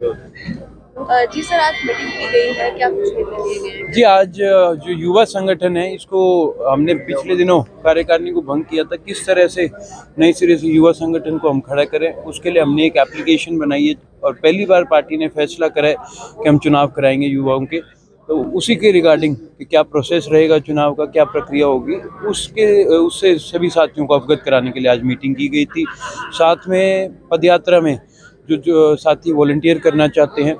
जी sir, आज meeting की गई है, क्या कुछ निर्णय लिए जी, आज जो युवा संगठन है, इसको हमने पिछले दिनों कार्यकारिणी को भंग किया था, किस तरह से नए सिरे से युवा संगठन को हम खड़ा करें, उसके लिए हमने एक एप्लीकेशन बनाई है, और पहली बार पार्टी ने फैसला करा है कि हम चुनाव कराएँगे युवाओं के। तो उसी के रिगार्डिंग कि क्या प्रोसेस रहेगा चुनाव का, क्या प्रक्रिया होगी, उसके, उससे सभी साथियों को अवगत कराने के लिए आज मीटिंग की गई थी। साथ में पदयात्रा में जो जो साथी वॉल्टियर करना चाहते हैं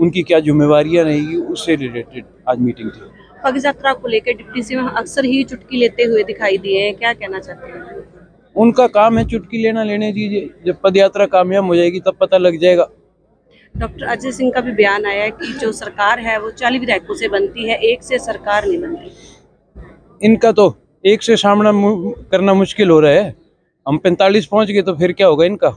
उनकी क्या जिम्मेवारियाँ रहेगी उससे रिलेटेड आज मीटिंग थी। पग यात्रा को लेकर डिप्टी सीएम अक्सर ही चुटकी लेते हुए दिखाई दिए हैं। क्या कहना चाहते हैं? उनका काम है चुटकी लेना लेने दीजिए। जब पदयात्रा कामयाब हो जाएगी तब पता लग जाएगा। डॉक्टर अजय सिंह का भी बयान आया है कि जो सरकार है वो चालीस विधायकों से बनती है एक से सरकार नहीं बनती। इनका तो एक से सामना करना मुश्किल हो रहा है। हम 45 पहुँच गए तो फिर क्या होगा इनका?